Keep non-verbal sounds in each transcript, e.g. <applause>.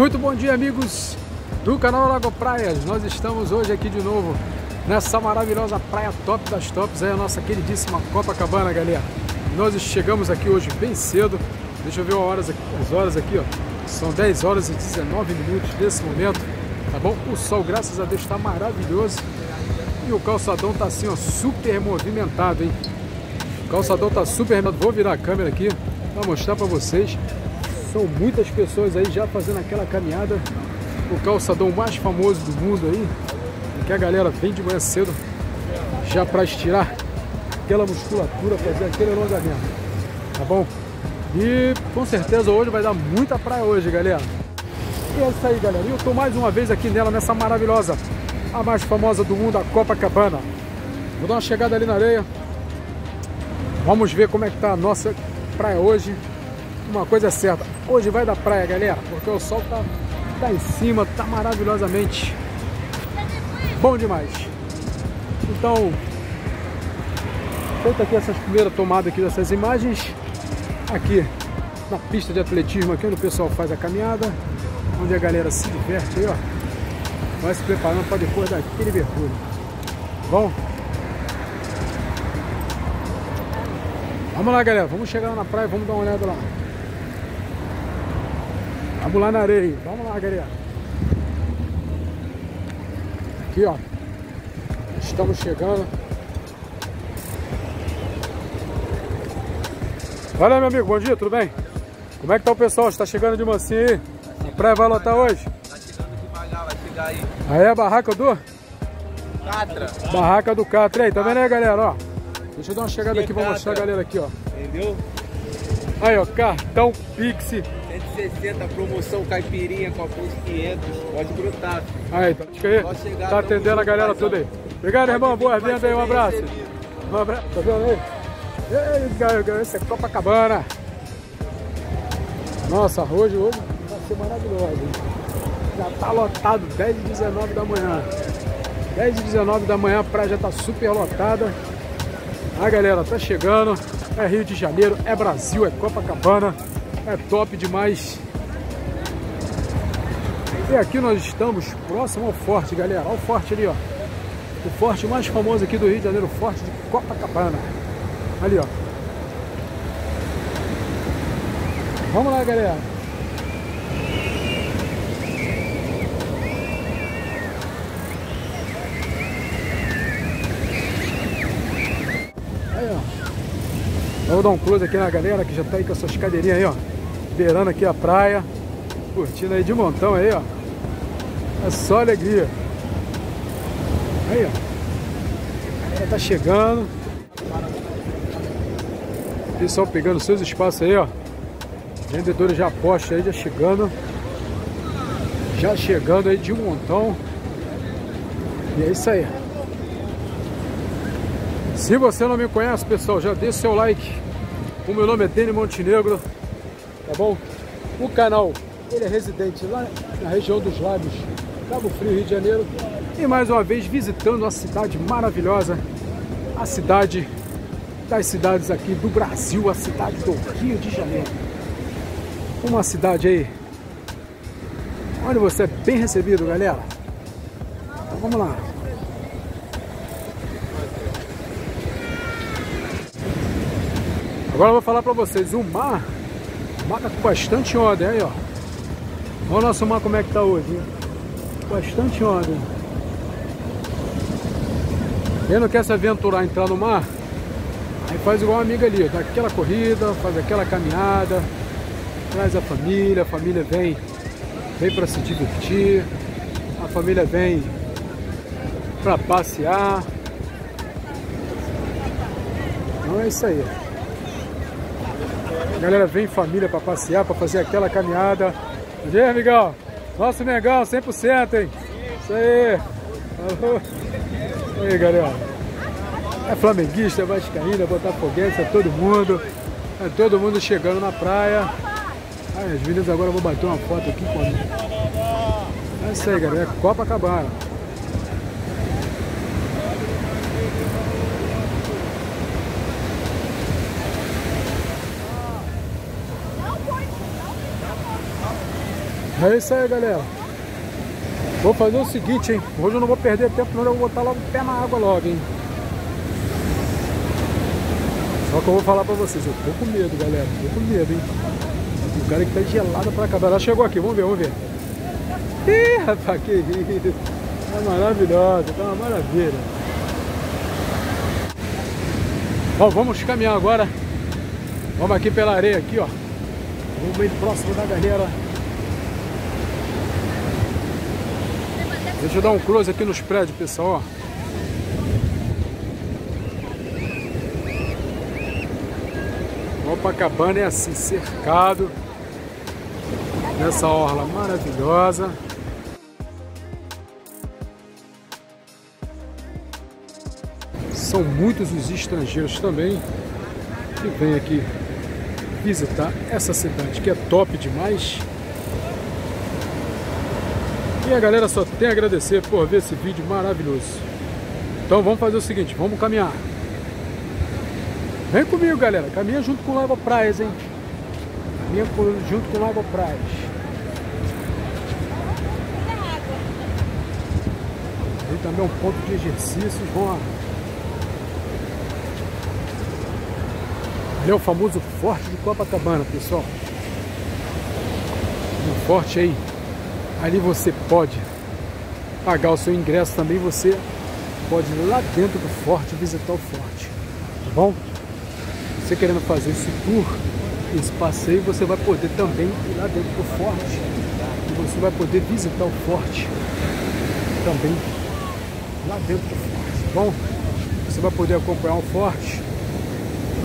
Muito bom dia, amigos do canal Lago Praias. Nós estamos hoje aqui de novo nessa maravilhosa praia top das tops, aí a nossa queridíssima Copacabana, galera. Nós chegamos aqui hoje bem cedo. Deixa eu ver as horas aqui, as horas aqui ó. São 10 horas e 19 minutos nesse momento, tá bom? O sol, graças a Deus, está maravilhoso. E o calçadão tá assim, ó, super movimentado, hein? O calçadão tá super... Vou virar a câmera aqui para mostrar para vocês. São muitas pessoas aí já fazendo aquela caminhada. O calçadão mais famoso do mundo aí. Que a galera vem de manhã cedo já para estirar aquela musculatura, fazer aquele alongamento. Tá bom? E com certeza hoje vai dar muita praia hoje, galera. E é isso aí, galera. E eu tô mais uma vez aqui nela, nessa maravilhosa, a mais famosa do mundo, a Copacabana. Vou dar uma chegada ali na areia. Vamos ver como é que tá a nossa praia hoje uma coisa é certa, hoje vai da praia, galera, porque o sol tá, tá em cima, tá maravilhosamente bom demais. Então, feita aqui essas primeiras tomadas aqui dessas imagens, aqui na pista de atletismo aqui onde o pessoal faz a caminhada, onde a galera se diverte aí, ó, vai se preparando para depois daquele mergulho. Bom, Vamos lá, galera. Vamos chegar lá na praia, vamos dar uma olhada lá. Vamos lá na areia. Vamos lá, galera. Aqui, ó. Estamos chegando. Olha, meu amigo. Bom dia, tudo bem? Como é que tá o pessoal? Está chegando de mansinho aí? A praia vai lotar hoje? Tá chegando devagar, vai chegar aí. Aí é a barraca do? Catra. Barraca do Catra. Aí, tá vendo aí, galera? Ó. Deixa eu dar uma chegada aqui pra mostrar a galera aqui, ó. Entendeu? Aí, ó. Cartão Pix. 160, promoção caipirinha com a de 500. Pode brotar. Aí, tá, que aí. Tá atendendo a galera toda aí. Obrigado, irmão. Boa venda aí. Um abraço. Um abraço. Tá vendo aí? Esse é Copacabana. Nossa, hoje, hoje vai ser maravilhoso. Já tá lotado, 10 e 19 da manhã. 10 e 19 da manhã, a praia já tá super lotada. A galera tá chegando. É Rio de Janeiro, é Brasil, é Copacabana. É top demais. E aqui nós estamos próximo ao forte, galera. Olha o forte ali, ó. O forte mais famoso aqui do Rio de Janeiro, o forte de Copacabana. Ali, ó. Vamos lá, galera. Aí, ó. Vou dar um close aqui na galera que já tá aí com essas cadeirinhas aí, ó. Beirando aqui a praia. Curtindo aí de montão aí, ó. É só alegria. Aí, ó. Ela tá chegando. Pessoal pegando seus espaços aí, ó. Vendedores já aposta aí, já chegando. Já chegando aí de um montão. E é isso aí. Se você não me conhece, pessoal, já deixa seu like. O meu nome é Deni Montenegro, tá bom? O canal, ele é residente lá na região dos Lábios, Cabo Frio, Rio de Janeiro. E mais uma vez visitando a cidade maravilhosa, a cidade das cidades aqui do Brasil, a cidade do Rio de Janeiro. Uma cidade aí onde você é bem recebido, galera. Então vamos lá. Agora eu vou falar pra vocês, o mar, o mar tá com bastante onda, aí ó. Olha o nosso mar como é que tá hoje? Bastante onda. Quem não quer se aventurar, entrar no mar, faz igual a amiga ali, dá aquela corrida, faz aquela caminhada, traz a família, a família vem, vem para se divertir, a família vem para passear. Então é isso aí. A galera vem em família para passear, para fazer aquela caminhada. Bom dia, amigão. Nosso Mengão, 100%, hein? Isso aí. Alô. aí, galera. É flamenguista, é vascaína, botafoguense, é todo mundo. É todo mundo chegando na praia. Ai, as meninas agora vão bater uma foto aqui comigo. É isso aí, galera. É Copacabana. É isso aí, galera. Vou fazer o seguinte, hein? Hoje eu não vou perder tempo, não. Eu vou botar logo o pé na água logo, hein? Só que eu vou falar pra vocês, eu tô com medo, galera. Tô com medo, hein? O cara que tá gelado pra acabar. Ela chegou aqui, vamos ver, vamos ver. Ih, rapaz, que isso. Tá maravilhosa, tá uma maravilha. Bom, vamos caminhar agora. Vamos aqui pela areia aqui, ó. Vamos bem próximo da galera. Deixa eu dar um close aqui nos prédios, pessoal, ó. Copacabana é assim, cercado nessa orla maravilhosa. São muitos os estrangeiros também que vêm aqui visitar essa cidade que é top demais. E a galera só tem a agradecer por ver esse vídeo maravilhoso. Então vamos fazer o seguinte, vamos caminhar. Vem comigo, galera. Caminha junto com o Lago Praias, hein? Caminha junto com o Lago Praias. Tem também um ponto de exercícios. Vamos lá. Ali é o famoso Forte de Copacabana, pessoal. Um forte aí. Ali você pode pagar o seu ingresso também. Você pode ir lá dentro do forte visitar o forte. Tá bom? Você querendo fazer esse tour, esse passeio, você vai poder também ir lá dentro do forte. E você vai poder visitar o forte também lá dentro do forte, tá bom? Você vai poder acompanhar o forte.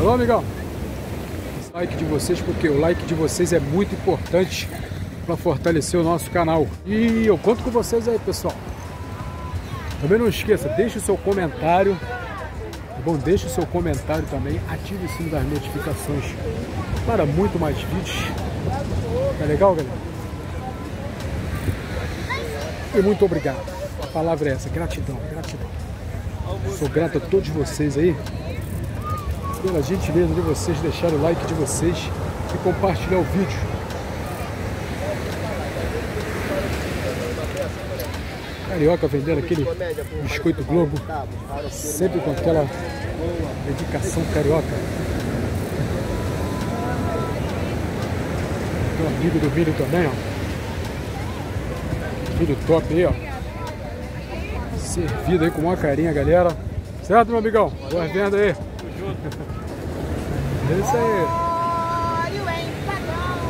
Alô, amigão? Like de vocês, porque o like de vocês é muito importante para fortalecer o nosso canal. E eu conto com vocês aí, pessoal. Também não esqueça, deixe o seu comentário Bom, deixe o seu comentário também, ative o sino das notificações para muito mais vídeos. Tá legal, galera? E muito obrigado. A palavra é essa, gratidão, gratidão. Sou grato a todos vocês aí pela gentileza de vocês deixar o like de vocês e compartilhar o vídeo. Carioca vendendo aquele biscoito Globo, sempre com aquela dedicação carioca. Um amigo do milho também, ó. Milho top aí, ó. Servido aí com uma carinha, galera. Certo, meu amigão? Boa venda aí. É isso aí.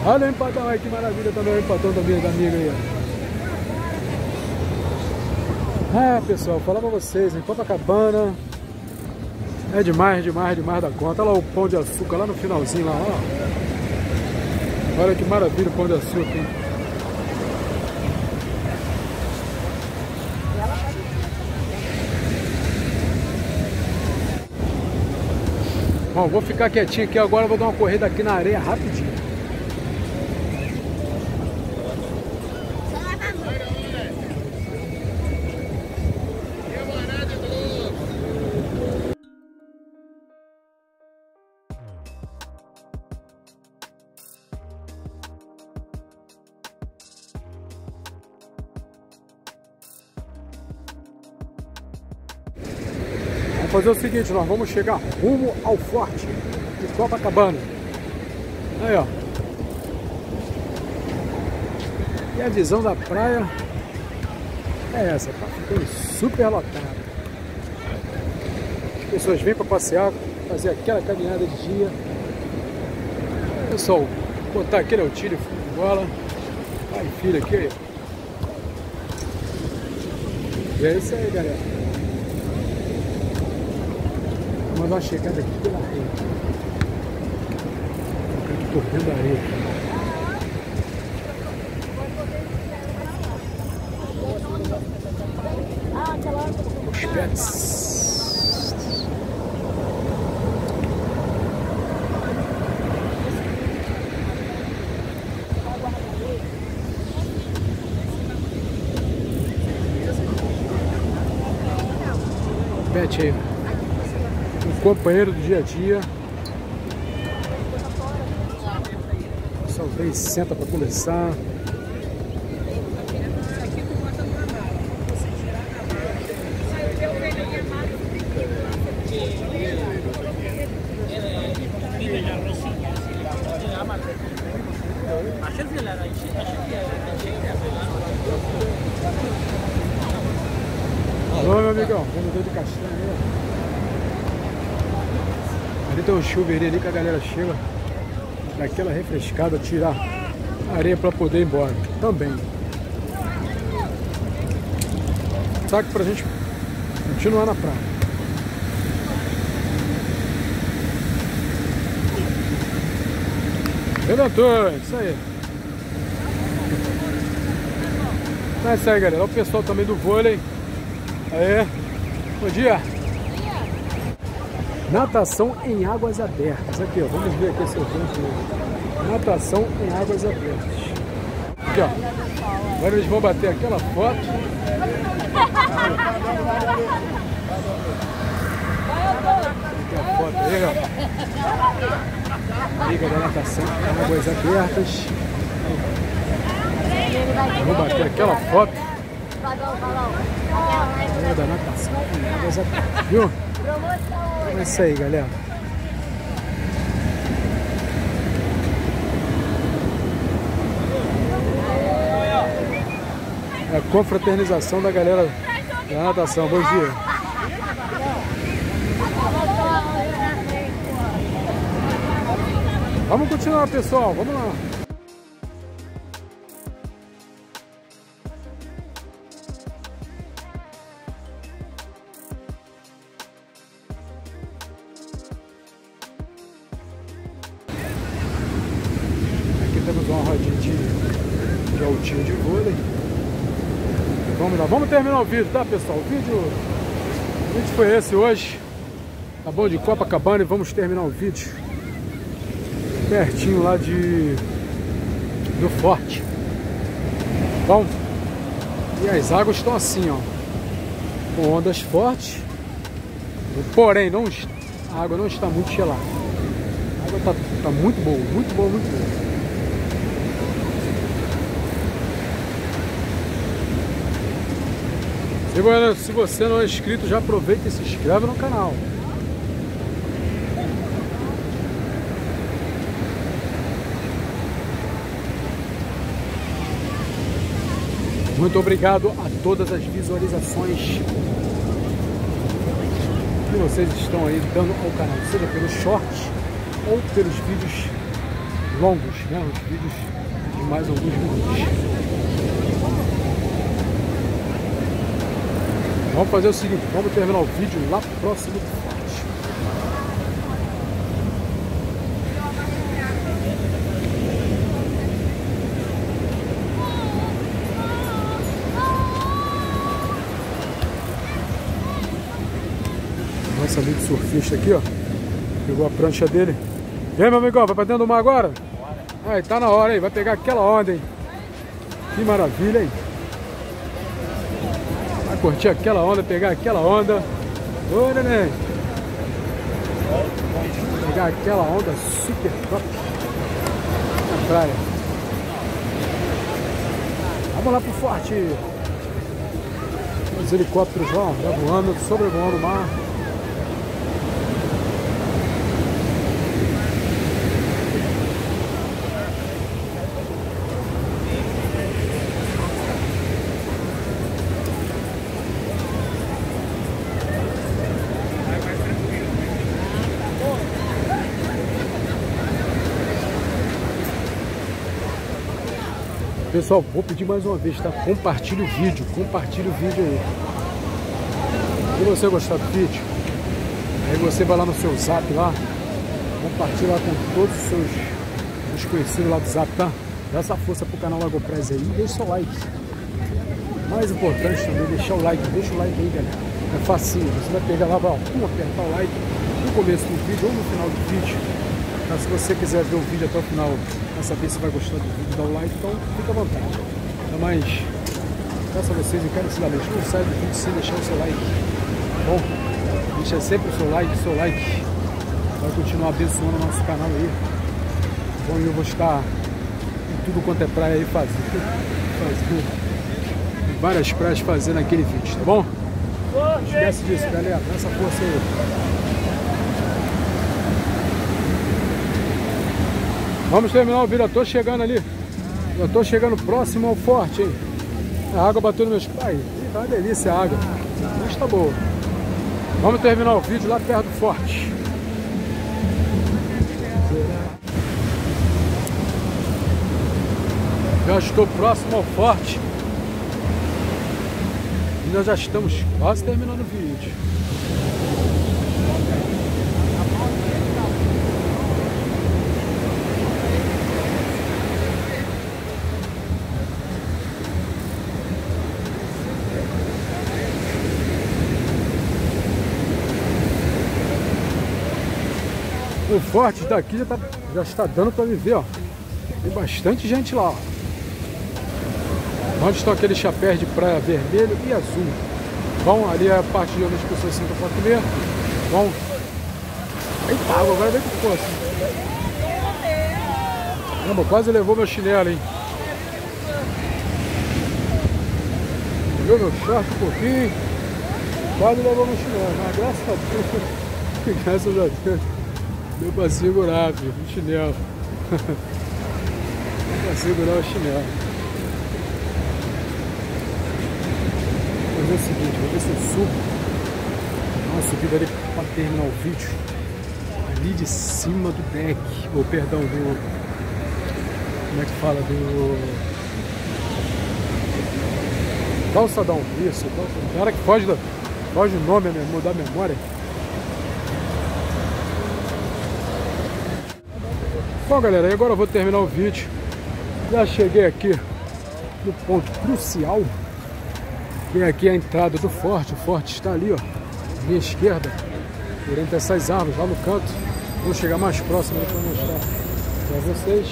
Olha o empadão aí, que maravilha também o empadão também da amiga aí, ó. Ah, pessoal, falar pra vocês, em Copacabana é demais, demais, demais da conta. Olha lá o pão de açúcar lá no finalzinho lá, ó. Olha que maravilha o pão de açúcar, hein? Bom, vou ficar quietinho aqui agora, vou dar uma corrida aqui na areia rapidinho. Fazer o seguinte, nós vamos chegar rumo ao forte de Copacabana. Aí, ó. E a visão da praia é essa, tá ficando super lotada. As pessoas vêm para passear, fazer aquela caminhada de dia. Pessoal, botar aquele auxílio de bola. Pai e filho aqui, E é isso aí, galera. Vamos dar chegada aqui pela areia. Por dentro da areia. Pet aí companheiro do dia a dia. Talvez senta para conversar. Olha, meu amigão, vendedor de castanha Ali tem um chuveirinho ali que a galera chega daquela refrescada, tirar areia para poder ir embora. Também. Saco pra gente continuar na praia. Redentor, isso aí. É isso aí, galera. O pessoal também do vôlei. Aê. Bom dia. Natação em águas abertas. Aqui, ó. Vamos ver aqui esse evento. Natação em águas abertas. Aqui, ó. Agora eles vão bater aquela foto. Aqui a foto aí, ó. Liga da natação em águas abertas. Vou bater aquela foto. É da natação em águas abertas. Viu? É isso aí, galera. É a confraternização da galera da natação. Bom dia. Vamos continuar, pessoal. Vamos lá. Terminar o vídeo, tá pessoal? O vídeo, o vídeo foi esse hoje. Tá bom? De Copacabana e vamos terminar o vídeo. Pertinho lá de do forte. Bom, e as águas estão assim, ó. Com ondas fortes. Porém, não, a água não está muito gelada. A água está tá muito boa, muito boa, muito boa. Se você não é inscrito, já aproveita e se inscreve no canal. Muito obrigado a todas as visualizações que vocês estão aí dando ao canal, seja pelos shorts ou pelos vídeos longos, né? Os vídeos de mais alguns minutos. Vamos fazer o seguinte, vamos terminar o vídeo lá próximo do forte. Nosso amigo surfista aqui, ó. Pegou a prancha dele. E aí, meu amigão, vai pra dentro do mar agora? Aí, tá na hora aí, vai pegar aquela onda, hein? Que maravilha, hein? Curtir aquela onda, pegar aquela onda. Ô, neném! Pegar aquela onda super top na praia. Vamos lá pro forte. Os helicópteros lá, já voando, sobrevoando o mar. Pessoal, vou pedir mais uma vez, tá? Compartilhe o vídeo, compartilhe o vídeo aí. Se você gostar do vídeo, aí você vai lá no seu zap lá, compartilha lá com todos os seus desconhecidos lá do zap, tá? Dá essa força pro canal Lago Press aí e deixa o like. Mais importante também, deixar o like, deixa o like aí, galera. É facinho, você vai pegar lá, vai ó, apertar o like no começo do vídeo ou no final do vídeo. Tá? Se você quiser ver o vídeo até o final, para saber se vai gostar do vídeo, dá o like, então fica à vontade. Tá? Mas peço a vocês encarecidamente, não sai do vídeo sem deixar o seu like. Tá bom? Deixa sempre o seu like, o seu like vai continuar abençoando o nosso canal aí. Bom, eu vou estar em tudo quanto é praia aí fazendo, fazendo várias praias fazendo aquele vídeo, tá bom? Não esquece disso, galera. Essa força aí. Vamos terminar o vídeo, eu tô chegando ali. Eu tô chegando próximo ao forte, hein? A água bateu nos meus pais. Tá uma delícia a água. Mas tá boa. Vamos terminar o vídeo lá perto do forte. Já estou próximo ao forte. E nós já estamos quase terminando o vídeo. O forte daqui já, tá, já está dando para viver, ó. Tem bastante gente lá, ó. Onde estão aqueles chapéus de praia vermelho e azul. Bom, ali é a parte de onde as pessoas sentam para comer. Bom. Eita, água, agora vem com força. Caramba, quase levou meu chinelo, hein? Pegou meu short um pouquinho. Quase levou meu chinelo, mas graças a Deus. <laughs> graças a Deus. Deu pra segurar, filho, o chinelo. <laughs> Deu pra segurar o chinelo. Vou fazer o seguinte, vou ver se eu subo. Dá uma subida ali pra terminar o vídeo. Ali de cima do deck. Ou perdão, do. Como é que fala? Do. Calçadão, isso, calçadão. Hora que foge, da, foge o nome da memória. Bom galera, agora eu vou terminar o vídeo. Já cheguei aqui no ponto crucial. Tem aqui a entrada do forte. O forte está ali, ó minha esquerda. Por entre essas árvores, lá no canto. Vou chegar mais próximo para mostrar para vocês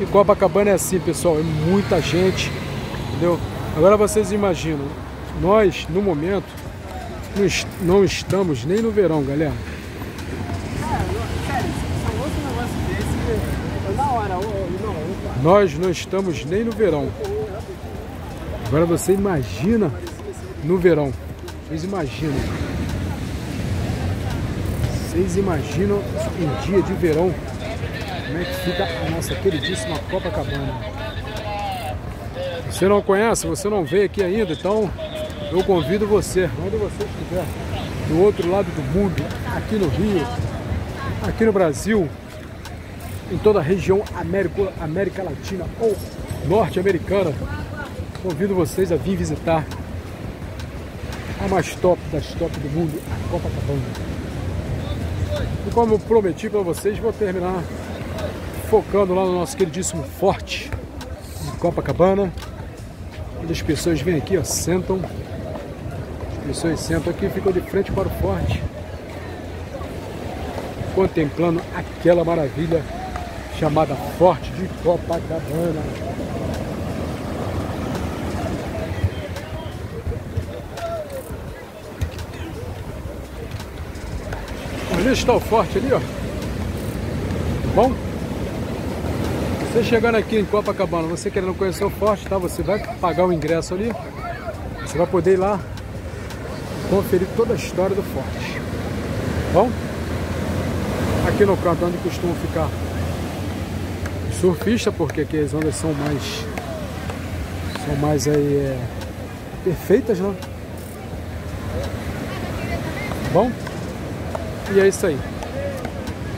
E Copacabana é assim, pessoal, é muita gente, entendeu? Agora vocês imaginam, nós, no momento, não estamos nem no verão, galera. Nós não estamos nem no verão. Agora você imagina no verão. Vocês imaginam. Vocês imaginam um dia de verão que fica a nossa queridíssima Copacabana. Você não conhece, você não veio aqui ainda, então eu convido você, onde você estiver, do outro lado do mundo, aqui no Rio, aqui no Brasil, em toda a região América, América Latina ou norte-americana, convido vocês a vir visitar a mais top das top do mundo, a Copacabana. E como prometi para vocês, vou terminar focando lá no nosso queridíssimo forte de Copacabana. Onde as pessoas vêm aqui, ó, sentam. As pessoas sentam aqui e ficam de frente para o forte. Contemplando aquela maravilha chamada Forte de Copacabana. Ali está o forte ali, ó. Bom? Você chegando aqui em Copacabana, você querendo conhecer o forte, tá? Você vai pagar o ingresso ali. Você vai poder ir lá conferir toda a história do forte. Bom? Aqui no canto onde costumam ficar surfista, porque aqui as ondas são mais são mais aí é, perfeitas, né? Bom? E é isso aí.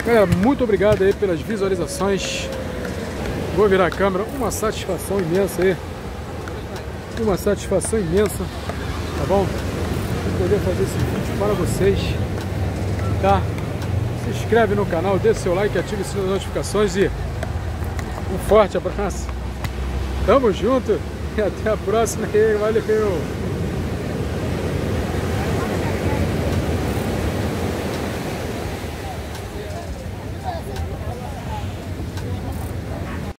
Galera, muito obrigado aí pelas visualizações. Vou virar a câmera, uma satisfação imensa aí. Uma satisfação imensa, tá bom? De poder fazer esse vídeo para vocês, tá? Se inscreve no canal, deixa seu like, ative das notificações e um forte abraço. Tamo junto e até a próxima. Valeu!